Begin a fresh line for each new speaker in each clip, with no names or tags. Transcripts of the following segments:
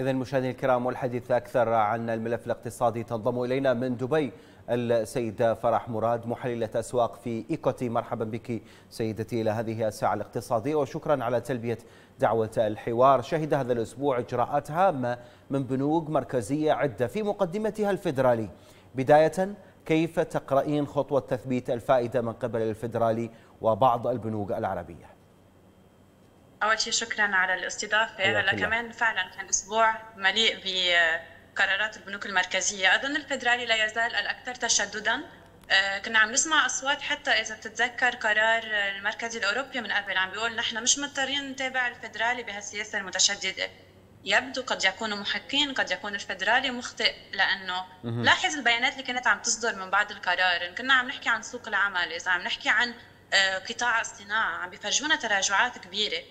إذا مشاهدينا الكرام والحديث أكثر عن الملف الاقتصادي تنضم إلينا من دبي السيدة فرح مراد محللة أسواق في إيكوتي. مرحبا بك سيدتي إلى هذه الساعة الاقتصادية وشكرا على تلبية دعوة الحوار. شهد هذا الأسبوع إجراءات هامة من بنوك مركزية عدة في مقدمتها الفيدرالي. بداية كيف تقرأين خطوة تثبيت الفائدة من قبل الفيدرالي وبعض البنوك العربية؟
أول شيء شكرا على الاستضافة هلا كمان فعلا كان أسبوع مليء بقرارات البنوك المركزية. أظن الفدرالي لا يزال الأكثر تشددا. آه، كنا عم نسمع أصوات حتى إذا بتتذكر قرار المركزي الأوروبي من قبل عم بيقول نحن مش مضطرين نتابع الفدرالي بهالسياسة المتشددة. يبدو قد يكونوا محقين قد يكون الفدرالي مخطئ لأنه لاحظ البيانات اللي كانت عم تصدر من بعد القرار. كنا عم نحكي عن سوق العمل إذا عم نحكي عن آه، قطاع الصناعة عم بيفرجونا تراجعات كبيرة.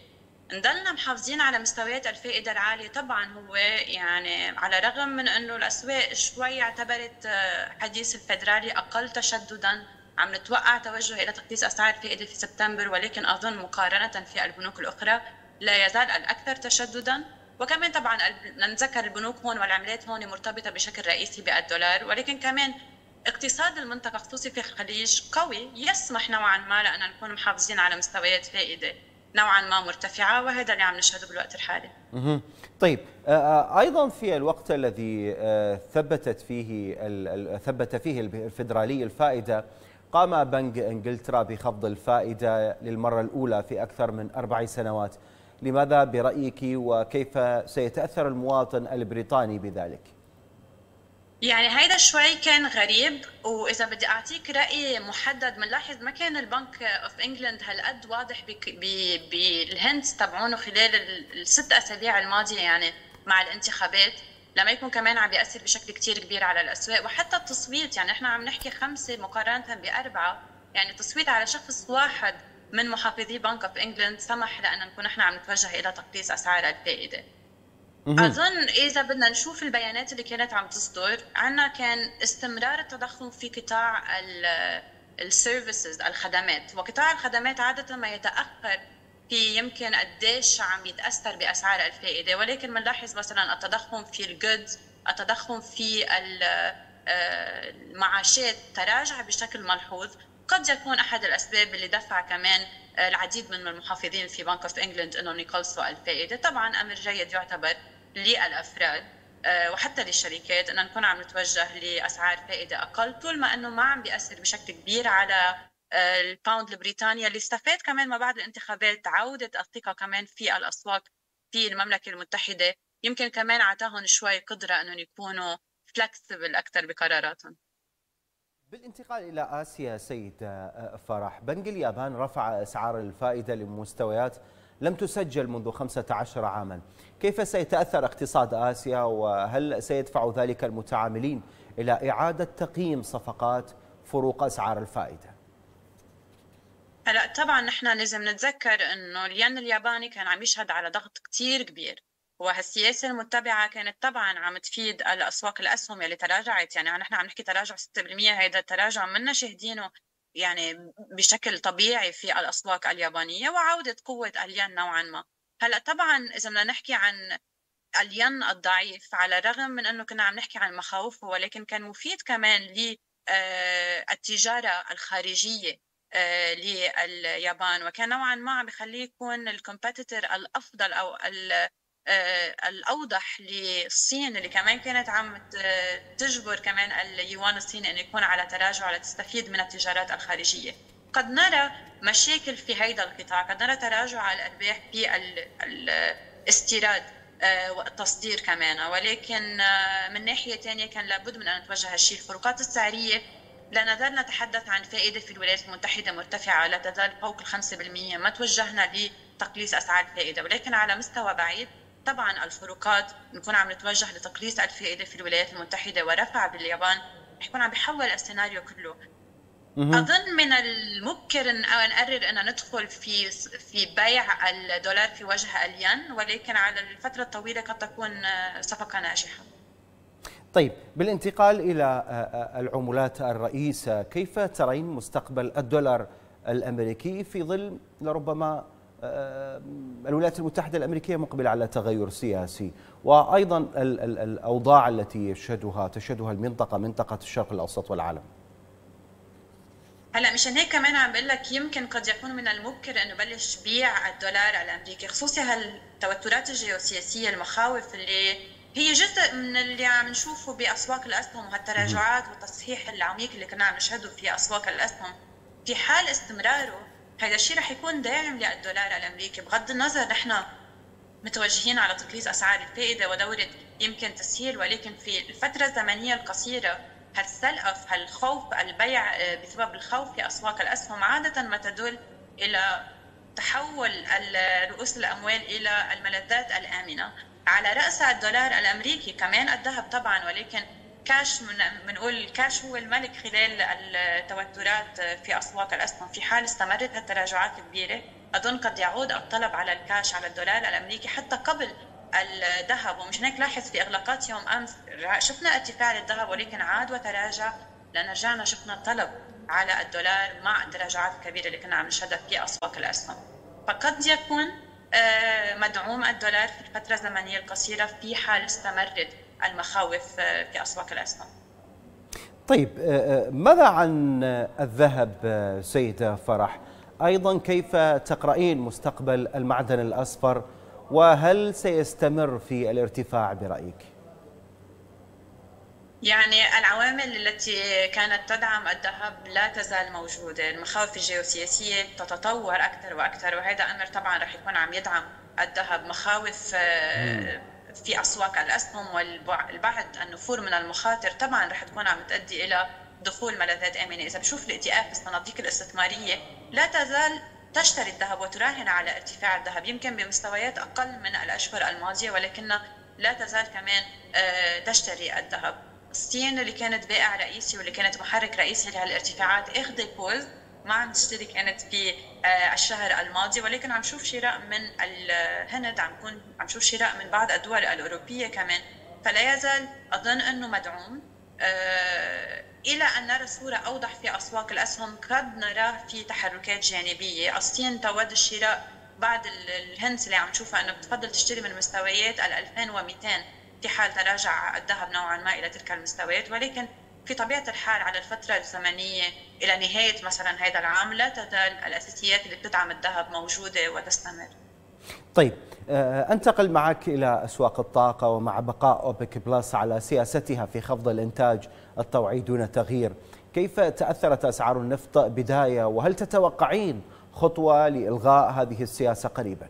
نضلنا محافظين على مستويات الفائدة العالية طبعا هو يعني على الرغم من إنه الأسواق شوي اعتبرت آه، حديث الفدرالي أقل تشددا عم نتوقع توجه إلى تقليص أسعار الفائده في سبتمبر ولكن أظن مقارنة في البنوك الأخرى لا يزال الأكثر تشددا. وكمان طبعا نتذكر البنوك هون والعملات هون مرتبطة بشكل رئيسي بالدولار ولكن كمان اقتصاد المنطقة خصوصي في الخليج قوي يسمح نوعا ما لأن نكون محافظين على مستويات فائدة. نوعا ما مرتفعة وهذا اللي عم نشهده بالوقت الحالي.
طيب آه، آه، أيضا في الوقت الذي آه، ثبتت فيه ثبت فيه الفدرالي الفائدة قام بنك إنجلترا بخفض الفائدة للمرة الأولى في أكثر من أربع سنوات. لماذا برأيك وكيف سيتأثر المواطن البريطاني بذلك؟
يعني هيدا شوي كان غريب وإذا بدي أعطيك رأي محدد بنلاحظ ما كان ال Bank of England هالقد واضح بال hint تبعونه خلال الست أسابيع الماضية يعني مع الانتخابات لما يكون كمان عم بيأثر بشكل كتير كبير على الأسواق وحتى التصويت يعني إحنا عم نحكي خمسة مقارنة بأربعة يعني تصويت على شخص واحد من محافظي Bank of England سمح لنا نكون إحنا عم نتوجه إلى تقليص أسعار الفائدة. أظن إذا بدنا نشوف البيانات اللي كانت عم تصدر عندنا كان استمرار التضخم في قطاع ال services الخدمات. وقطاع الخدمات عادة ما يتأخر في يمكن قديش عم يتأثر بأسعار الفائدة. ولكن بنلاحظ مثلا التضخم في ال goods التضخم في آه، المعاشات تراجع بشكل ملحوظ. قد يكون أحد الأسباب اللي دفع كمان العديد من المحافظين في Bank of England إنهم يقلصوا الفائدة. طبعا أمر جيد يعتبر. للأفراد آه، وحتى للشركات أن نكون عم نتوجه لأسعار فائدة أقل طول ما إنه ما عم بيأثر بشكل كبير على آه، ال pound البريطاني اللي استفاد كمان ما بعد الانتخابات عودة الثقة كمان في الأسواق في المملكة المتحدة. يمكن كمان اعطاهم شوي قدرة إنهم يكونوا flexible أكثر بقراراتهم.
بالانتقال إلى آسيا سيد فرح بنك اليابان رفع أسعار الفائدة لمستويات لم تسجل منذ 15 عاما. كيف سيتأثر اقتصاد آسيا وهل سيدفع ذلك المتعاملين إلى إعادة تقييم صفقات فروق أسعار الفائدة؟
هلا طبعا نحن لازم نتذكر إنه الين الياباني كان عم يشهد على ضغط كثير كبير وهالسياسة المتبعة كانت طبعا عم تفيد الأسواق الأسهم اللي تراجعت. يعني نحن عم نحكي تراجع 6% هيدا التراجع منا شاهدينه يعني بشكل طبيعي في الأسواق اليابانية وعودة قوة الين نوعا ما. هلأ طبعا إذا بدنا نحكي عن الين الضعيف على الرغم من إنه كنا عم نحكي عن مخاوفه ولكن كان مفيد كمان للتجاره آه، الخارجية آه، لليابان وكان نوعا ما عم بخليه يكون الكومبيتيتور الأفضل أو الأوضح للصين اللي كمان كانت عم تجبر كمان اليوان الصيني انه يكون على تراجع لتستفيد من التجارات الخارجية. قد نرى مشاكل في هذا القطاع، قد نرى تراجع الأرباح في الاستيراد آه، والتصدير كمان. ولكن آه، من ناحية ثانية كان لابد من أن نتوجه هالشيء الفروقات السعرية لا نزال نتحدث عن فائدة في الولايات المتحدة مرتفعة لا تزال فوق ال 5% ما توجهنا لتقليص أسعار الفائدة ولكن على مستوى بعيد طبعا الفروقات نكون عم نتوجه لتقليص الفائده في الولايات المتحدة ورفع باليابان رح يكون عم بيحول السيناريو كله. أظن من المبكر ان نقرر أن ندخل في في بيع الدولار في وجه الين ولكن على الفترة الطويلة قد تكون صفقه ناجحه
طيب بالانتقال إلى آه، آه، العملات الرئيسة كيف ترين مستقبل الدولار الأمريكي في ظل لربما الولايات المتحدة الأمريكية مقبلة على تغير سياسي وأيضا الأوضاع التي يشهدها تشهدها المنطقة منطقة الشرق الأوسط والعالم.
هلا مشان هيك كمان عم بقول لك يمكن قد يكون من المبكر إنه بلش بيع الدولار الامريكي خصوصي هالتوترات الجيوسياسية المخاوف اللي هي جزء من اللي عم نشوفه بأسواق الأسهم وهالتراجعات والتصحيح العميق اللي كنا عم نشهده في أسواق الأسهم في حال استمراره هذا الشيء رح يكون داعم للدولار الأمريكي بغض النظر نحن متوجهين على تقليص أسعار الفائدة ودورة يمكن تسهيل ولكن في الفترة الزمنية القصيرة هالسلقف هالخوف البيع آه، بسبب الخوف في اسواق الأسهم عادة ما تدل إلى تحول رؤوس الأموال إلى الملذات الآمنة. على رأس الدولار الأمريكي كمان الذهب طبعا ولكن كاش بنقول الكاش هو الملك خلال التوترات في أسواق الأسهم. في حال استمرت التراجعات الكبيرة أظن قد يعود الطلب على الكاش على الدولار الأمريكي حتى قبل الذهب. ومشان هيك لاحظ في إغلاقات يوم أمس شفنا ارتفاع للذهب ولكن عاد وتراجع. لأن رجعنا شفنا طلب على الدولار مع التراجعات الكبيره اللي كنا عم نشهدها في أسواق الأسهم. فقد يكون آه، مدعوم الدولار في الفترة الزمنية القصيرة في حال استمرت المخاوف آه، في اسواق الأسهم.
طيب آه، ماذا عن الذهب سيدة فرح؟ أيضا كيف تقرأين مستقبل المعدن الأصفر؟ وهل سيستمر في الارتفاع برأيك؟
يعني العوامل التي كانت تدعم الذهب لا تزال موجودة. المخاوف الجيوسياسية تتطور أكثر وأكثر وهذا أمر طبعا رح يكون عم يدعم الذهب. مخاوف آه، في أسواق الأسهم والبعض النفور من المخاطر طبعا رح تكون عم تؤدي إلى دخول ملاذات آمنة. إذا بشوف الائتلاف الصناديق الاستثمارية لا تزال تشتري الذهب وتراهن على ارتفاع الذهب يمكن بمستويات أقل من الأشهر الماضية ولكنها لا تزال كمان آه، تشتري الذهب. الصين اللي كانت بائع رئيسي واللي كانت محرك رئيسي لهالارتفاعات إخذت بوز ما عم تشتري كانت في آه، الشهر الماضي ولكن عم شوف شراء من الهند عم كون عم شوف شراء من بعض الدول الأوروبية كمان. فلا يزال أظن إنه مدعوم آه، إلى أن نرى صورة أوضح في أسواق الأسهم. قد نراه في تحركات جانبية. الصين تود الشراء بعد الهنس اللي عم نشوفها أنه بتفضل تشتري من مستويات ال 2200 في حال تراجع الذهب نوعا ما إلى تلك المستويات. ولكن في طبيعة الحال على الفترة الزمنية إلى نهاية مثلا هذا العام لا تزال الأساسيات اللي بتدعم الذهب موجودة وتستمر.
طيب آه، أنتقل معك إلى أسواق الطاقة ومع بقاء أوبك بلس على سياستها في خفض الإنتاج الطوعي دون تغيير. كيف تأثرت أسعار النفط بداية؟ وهل تتوقعين خطوة لإلغاء هذه السياسة قريبا؟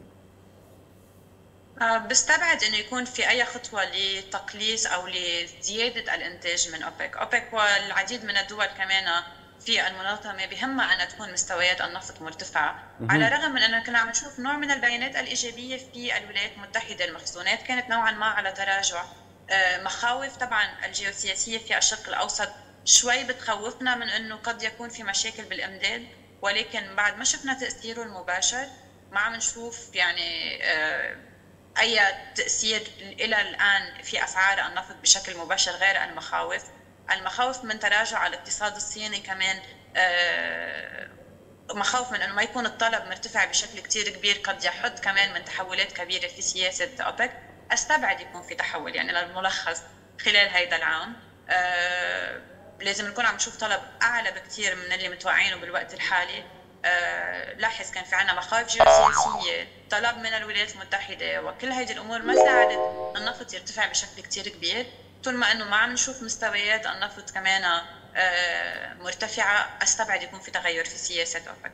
بستبعد إنه يكون في أي خطوة لتقليص أو لزيادة الإنتاج من أوبك، أوبك والعديد من الدول كمان في المنظمه بهمها أن تكون مستويات النفط مرتفعة، على الرغم من انه كنا عم نشوف نوع من البيانات الإيجابية في الولايات المتحدة المخزونات كانت نوعا ما على تراجع، آه، مخاوف طبعا الجيوسياسية في الشرق الأوسط شوي بتخوفنا من إنه قد يكون في مشاكل بالإمداد ولكن بعد ما شفنا تأثيره المباشر ما عم نشوف يعني آه، أي تأثير إلى الآن في أسعار النفط بشكل مباشر غير المخاوف؟ المخاوف من تراجع الاقتصاد الصيني كمان آه، مخاوف من إنه ما يكون الطلب مرتفع بشكل كثير كبير قد يحد كمان من تحولات كبيرة في سياسة أوبك. أستبعد يكون في تحول يعني للملخص خلال هذا العام. آه، لازم نكون عم نشوف طلب أعلى بكثير من اللي متوقعينه بالوقت الحالي. لاحظ كان في عنا مخاوف جيوسياسية طلب من الولايات المتحدة وكل هذه الأمور ما ساعدت النفط يرتفع بشكل كثير كبير طول ما إنه ما عم نشوف مستويات النفط كمان آه، مرتفعة أستبعد يكون في تغير في سياسة اوبك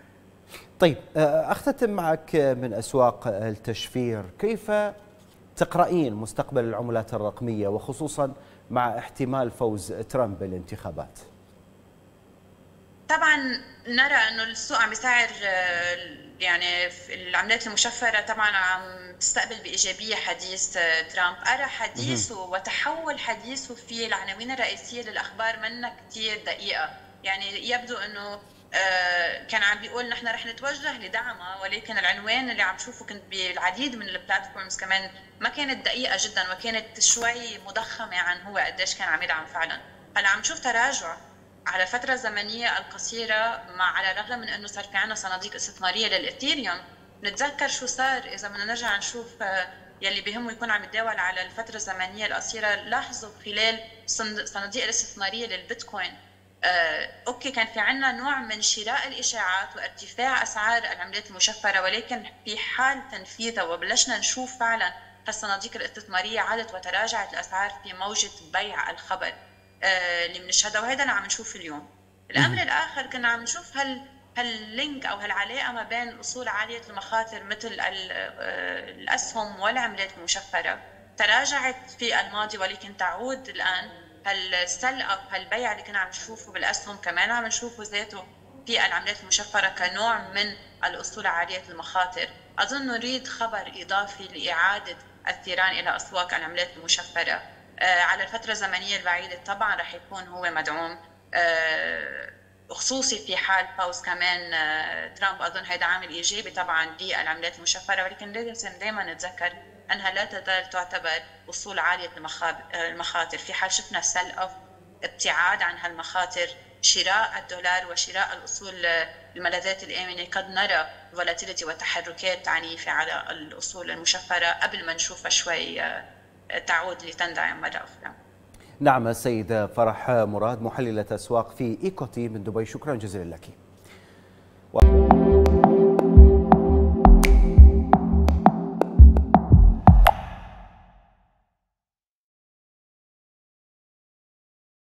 طيب آه، أختتم معك من أسواق التشفير كيف تقرأين مستقبل العملات الرقمية وخصوصا مع احتمال فوز ترامب بالانتخابات؟
طبعا نرى إنه السوق عم يسعر يعني العملات المشفره طبعا عم تستقبل بإيجابية حديث آه، ترامب. أرى حديثه وتحول حديثه في العناوين الرئيسية للأخبار منا كثير دقيقة. يعني يبدو إنه آه، كان عم بيقول نحن رح نتوجه لدعمها ولكن العنوان اللي عم شوفه كنت بالعديد من البلاتفورمز كمان ما كانت دقيقة جدا وكانت شوي مضخمة عن هو قديش كان عم يدعم فعلا. هلا عم نشوف تراجع. على الفترة الزمنية القصيرة مع على الرغم من أنه صار في عندنا صناديق استثمارية للاثيريوم نتذكر شو صار إذا بدنا نرجع نشوف آه، يلي بهمه يكون عم يتداول على الفترة الزمنية القصيرة. لاحظوا خلال صناديق الاستثمارية للبيتكوين آه، okay كان في عندنا نوع من شراء الإشاعات وارتفاع أسعار العملات المشفرة ولكن في حال تنفيذها وبلشنا نشوف فعلا الصناديق الاستثمارية عادت وتراجعت الأسعار في موجة بيع الخبر. اللي بنشهدها وهذا اللي عم نشوف اليوم. الأمر الآخر كنا عم نشوف هل هال link أو هالعلاقة ما بين اصول عالية المخاطر مثل آه، الأسهم والعملات المشفرة. تراجعت في الماضي ولكن تعود الآن. هالسل أب هالبيع اللي كنا عم نشوفه بالأسهم كمان عم نشوفه ذاته في العملات المشفرة كنوع من الأصول عالية المخاطر. أظن نريد خبر إضافي لإعادة الثيران إلى أسواق العملات المشفرة. آه، على الفترة الزمنية البعيدة طبعا رح يكون هو مدعوم. آه، خصوصي في حال فوز كمان آه، ترامب. أظن هذا عامل إيجابي طبعا للعملات المشفرة ولكن لازم دائما نتذكر أنها لا تزال تعتبر أصول عالية المخاطر. في حال شفنا sell off ابتعاد عن هالمخاطر شراء الدولار وشراء الأصول الملاذات الآمنة قد نرى volatility وتحركات عنيفة على الأصول المشفرة قبل ما نشوفها شوي آه، تعود لتندعم مره أخرى.
نعم السيدة فرح مراد محللة أسواق في إيكوتي من دبي شكرا جزيلا لك